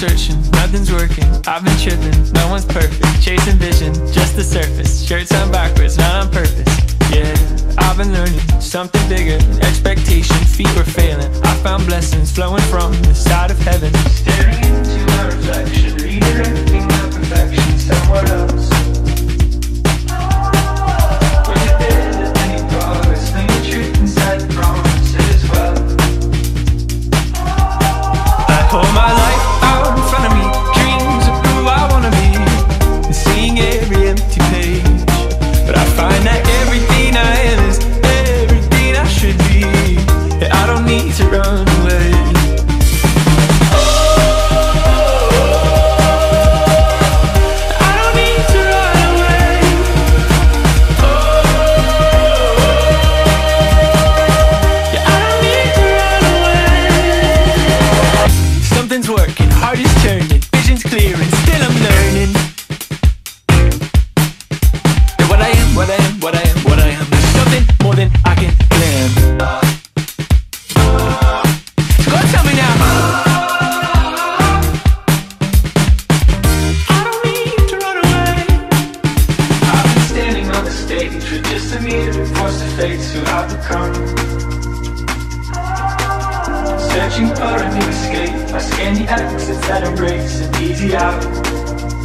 searching, nothing's working. I've been tripping, no one's perfect. Chasing vision, just the surface. Shirts on backwards, not on purpose. Yeah, I've been learning something bigger. Expectations, feet were failing. I found blessings flowing from the side of heaven. Staring into my reflection, redirecting. mistakes who have become Searching for a new escape I scan the exits that embrace an easy out.